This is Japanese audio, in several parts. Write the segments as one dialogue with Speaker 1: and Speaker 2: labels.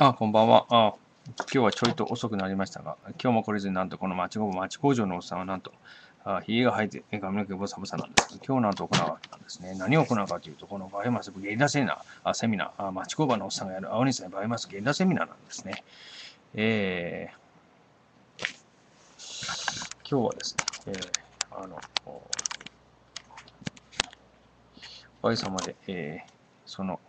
Speaker 1: あ、こんばんは。あ、今日はちょいと遅くなりましたが、今日もこれずになんとこの町工場町工場のおっさんはなんと、あひげが生えて髪の毛ボサボサなんです、今日なんと行うわけなんですね。何を行うかというと、このバイオマスゲリラセミナー、あセミナーあ、町工場のおっさんがやる青西さんバイオマスゲリラセミナーなんですね。えー、今日はですね、えー、あの、おかげさまで、えー、その、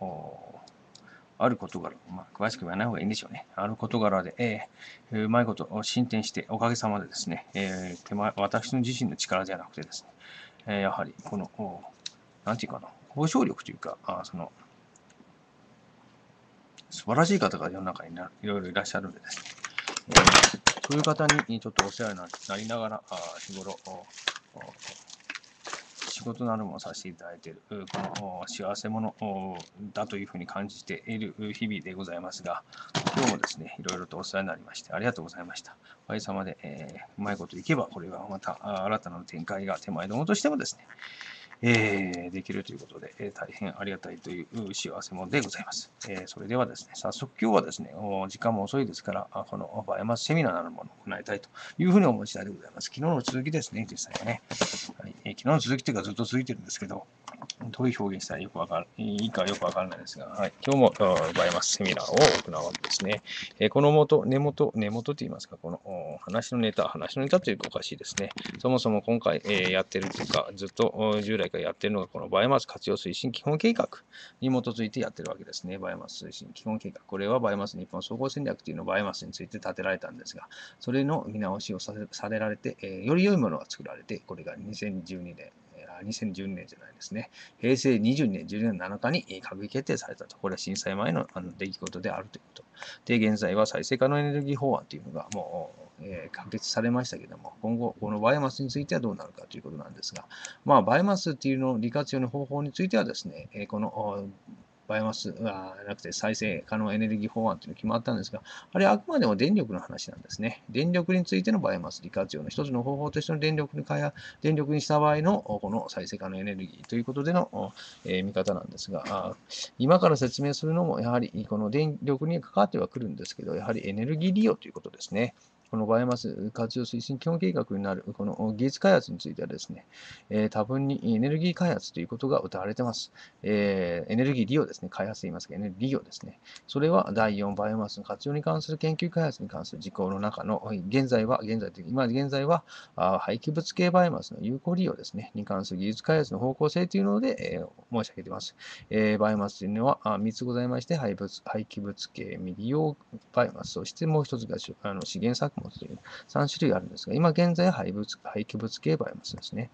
Speaker 1: ある事柄、まあ、詳しく言わない方がいいんでしょうね。ある事柄で、えー、うまいこと進展して、おかげさまでですね、えー、手前私の自身の力じゃなくてですね、えー、やはり、この、なんていうかな、交渉力というか、あその、素晴らしい方が世の中にいろいろいらっしゃるんでですね、えー、そういう方にちょっとお世話になりながら、あ日頃、仕事などもさせていただいている、この幸せ者だというふうに感じている日々でございますが、今日もですね、いろいろとお世話になりまして、ありがとうございました。おかげさまで、えー、うまいこといけば、これはまた新たな展開が手前どもとしてもですね、えー、できるということで、えー、大変ありがたいという幸せ者でございます。えー、それではですね、早速今日はですね、時間も遅いですから、このバイマスセミナーなるものを行いたいというふうに思い次第でございます。昨日の続きですね、実際はね。は、昨日の続きというかずっと続いてるんですけど、どういう表現したらよくわかる、いいかよくわからないですが、はい、今日もバイオマスセミナーを行うわけですね。えー、この元、根元、根元と言いますか、この話のネタ、話のネタというかおかしいですね。そもそも今回、えー、やってるというか、ずっと従来からやってるのがこのバイオマス活用推進基本計画に基づいてやってるわけですね。バイオマス推進基本計画。これはバイオマス日本総合戦略というのをバイオマスについて立てられたんですが、それの見直しをされられて、えー、より良いものが作られて、これが2012年、2010年じゃないですね。平成22年10年7日に閣議決定されたと。これは震災前のあの出来事であるということ。で、現在は再生可能エネルギー法案というのがもうえー、可決されましたけども、今後、このバイオマスについてはどうなるかということなんですが、まあ、バイオマスっていうの利活用の方法についてはですね、え、このバイオマスがなくて再生可能エネルギー法案というのが決まったんですが、あれはあくまでも電力の話なんですね。電力についてのバイオマス利活用の一つの方法としての電力に開発、電力にした場合のこの再生可能エネルギーということでの、え、見方なんですが、今から説明するのもやはりこの電力に関わってはくるんですけど、やはりエネルギー利用ということですね。このバイオマス活用推進基本計画になるこの技術開発についてはですね、えー、多分にエネルギー開発ということが謳われてます。えー、エネルギー利用ですね、開発と言いますか、エネルギー利用ですね。それは第4バイオマスの活用に関する研究開発に関する事項の中の、現在は、現在的、今現在は廃棄物系バイオマスの有効利用ですね、に関する技術開発の方向性というので、えー、申し上げています。えー、バイオマスというのは3つございまして、廃物廃棄物系未利用バイオマス、そしてもう一つがあの資源作物という3種類あるんですが、今現在廃物廃棄物系バイオマスですね。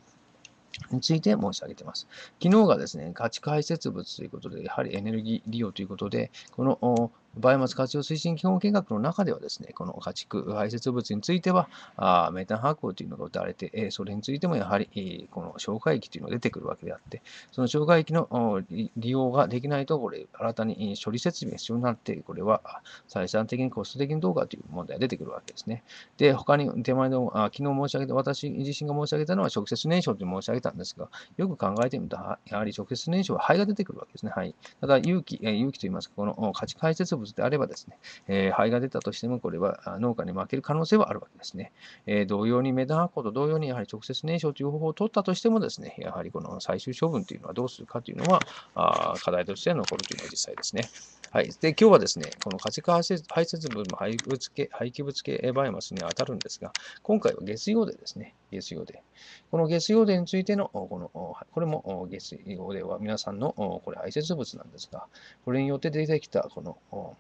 Speaker 1: について申し上げています。昨日がですね、家畜排泄物ということで、やはりエネルギー利用ということで、このバイオマス活用推進基本計画の中ではですね、この家畜排泄物については、あメタン発酵というのが打たれて、えそれについてもやはり、この消化液というのが出てくるわけであって、その消化液の利用ができないと、これ、新たに処理設備が必要になって、これは採算的にコスト的にどうかという問題が出てくるわけですね。で、他に手前の、あ昨日申し上げた、私自身が申し上げたのは直接燃焼と申し上げたんですが、よく考えてみると、やはり直接燃焼は肺が出てくるわけですね。はい。ただ、有機、有機といいますか、この家畜排泄物であればですね、えー、肺が出たとしても、これは農家に負ける可能性はあるわけですね。えー、同様にメタン発酵と同様に、やはり直接燃焼という方法を取ったとしてもですね、やはりこの最終処分というのはどうするかというのは、あ課題として残るというのは実際ですね。はい。で、今日はですね、この家畜排泄物も廃物系、廃棄物系バイオマスに当たるんですが、今回は月曜でですね、月曜で。この月曜でについての、この、これも月曜では皆さんの、これ排泄物なんですが、これによって出てきた、この、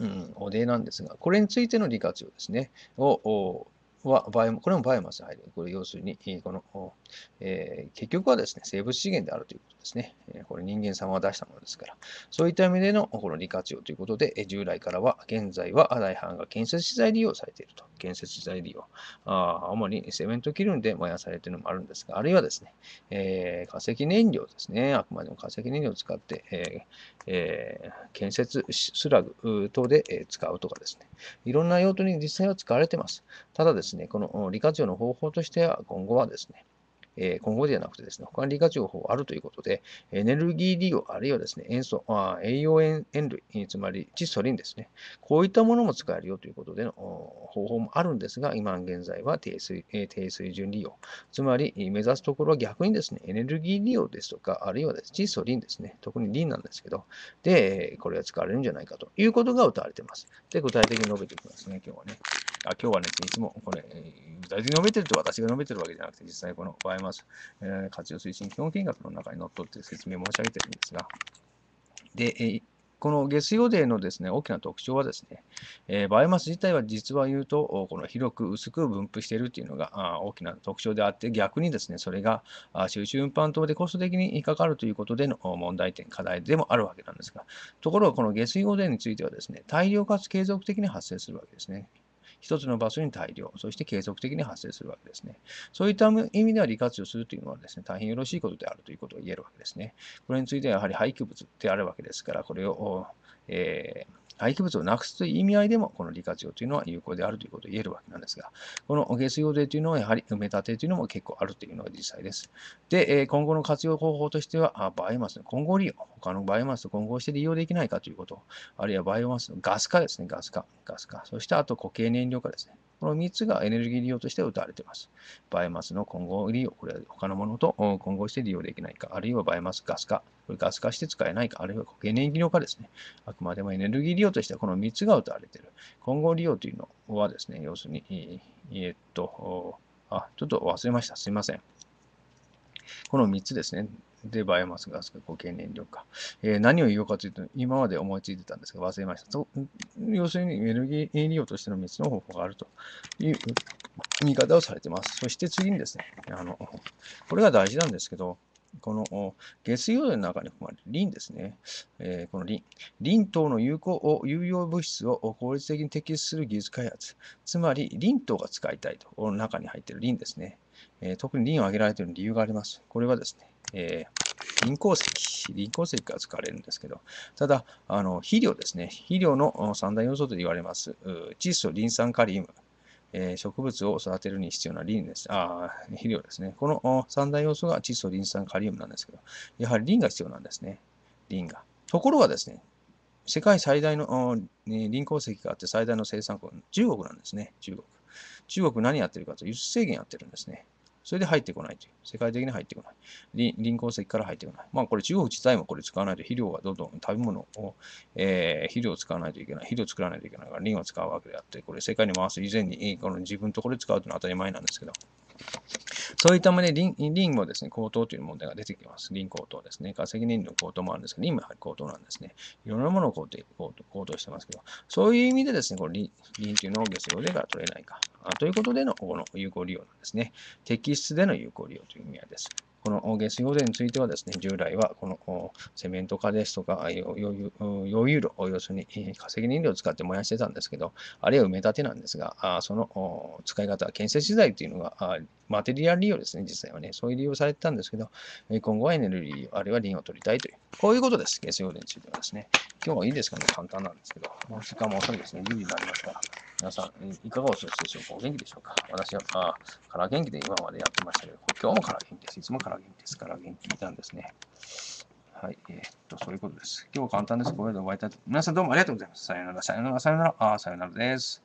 Speaker 1: うん、お礼なんですが、これについての利活用ですね、を、はバイ、これもバイオマスに入る。これ要するに、この、えー、結局はですね、生物資源であるということですね。これ人間様が出したものですから。そういった意味でのこの利活用ということで、従来からは、現在は大半が建設資材利用されていると。建設資材利用。あ主にセメントキルンで燃やされているのもあるんですが、あるいはですね、えー、化石燃料ですね。あくまでも化石燃料を使って、えーえー、建設スラグ等で使うとかですね。いろんな用途に実際は使われています。ただですね、この利活用の方法としては、今後はですね、え、今後ではなくてですね、他に利活用法あるということで、エネルギー利用、あるいはですね、塩素、あ栄養塩類、つまり窒素リンですね、こういったものも使えるよということでの方法もあるんですが、今現在は低水え、低水準利用、つまり目指すところは逆にですね、エネルギー利用ですとか、あるいはです、ね、窒素リンですね、特にリンなんですけど、で、これが使われるんじゃないかということが謳われています。で、具体的に述べていきますね、今日はね。あ今日はね、いつもこれ、具体的に述べてると私が述べてるわけじゃなくて、実際このバイオマス、えー、活用推進基本見学の中にのっとって説明申し上げてるんですが、で、えーこの下水汚泥のですね、大きな特徴はですね、えー、バイオマス自体は実は言うと、この広く薄く分布しているというのが大きな特徴であって、逆にですね、それが収集運搬等でコスト的にかかるということでの問題点、課題でもあるわけなんですが、ところがこの下水汚泥についてはですね、大量かつ継続的に発生するわけですね。一つの場所に大量、そして継続的に発生するわけですね。そういった意味では利活用するというのはですね、大変よろしいことであるということを言えるわけですね。これについてはやはり廃棄物であるわけですから、これを、えー廃棄物をなくすという意味合いでも、この利活用というのは有効であるということを言えるわけなんですが、この下水用税というのは、やはり埋め立てというのも結構あるというのが実際です。で、今後の活用方法としては、バイオマス。の混合利用、他のバイオマスと混合して利用できないかということ、あるいはバイオマスのガス化ですね、ガス化、ガス化、そしてあと固形燃料化ですね。この3つがエネルギー利用として謳われています。バイオマスの混合利用、これは他のものと混合して利用できないか、あるいはバイオマスガス化、これガス化して使えないか、あるいは固形燃料化ですね。あくまでもエネルギー利用としてはこの3つが謳われている。混合利用というのはですね、要するに、えー、っと、あ、ちょっと忘れました。すいません。この3つですね。で、バイオマスガス固形燃料か。えー、何を言おうかというと、今まで思いついてたんですが忘れました。そ要するにエネルギー利用としての3つの方法があるという見方をされています。そして次にですね、あのこれが大事なんですけど、この下水汚泥の中に含まれるリンですね。えー、このリン。リン等の有効有用物質を効率的に適出する技術開発。つまり、リン等が使いたいと。この中に入っているリンですね。えー、特にリンを挙げられている理由があります。これはですね、えー、リン鉱石、リン鉱石が使われるんですけど、ただ、あの肥料ですね、肥料の三大要素と言われます、窒素、リン酸カリウム、えー、植物を育てるに必要なリンです。あ肥料ですね。この三大要素が窒素、リン酸、カリウムなんですけど、やはりリンが必要なんですね。リンが。ところがですね、世界最大のリン鉱石があって最大の生産国、中国なんですね。中国。中国何やってるかと輸出制限やってるんですね。それで入ってこないという。世界的に入ってこない。臨鉱石から入ってこない。まあこれ中国自体もこれ使わないと肥料がどんどん食べ物を、えー、肥料を使わないといけない。肥料を作らないといけないからリンを使うわけであって、これ世界に回す以前にこの自分のところで使うというのは当たり前なんですけど。そういったまでリンリンもですね、高騰という問題が出てきます。リン高騰ですね。化石燃料高騰もあるんですけど、リンもやはり高騰なんですね。いろんなものを高騰高騰してますけど、そういう意味でですね、このリンリンというのを月曜でが取れないかということでのこの有効利用なんですね。適質での有効利用という意味合いです。この下水汚泥についてはですね、従来はこのセメント化ですとか、溶融炉、要するに化石燃料を使って燃やしてたんですけど、あるいは埋め立てなんですが、その使い方、建設資材というのが、マテリアル利用ですね、実際はね、そういう利用されてたんですけど、今後はエネルギー、あるいはリンを取りたいという、こういうことです、下水汚泥についてはですね。今日はいいですかね、簡単なんですけど、時間も遅いですね、10時になりますから。皆さん、いかがお過ごしでしょうか？お元気でしょうか？私は、あから元気で今までやってましたけど、今日もから元気です。いつもから元気ですから元気なんですね。はい。えー、っと、そういうことです。今日は簡単です。これで終わりたいと。皆さんどうもありがとうございます。さよなら、さよなら、さよなら。ああ、さよならです。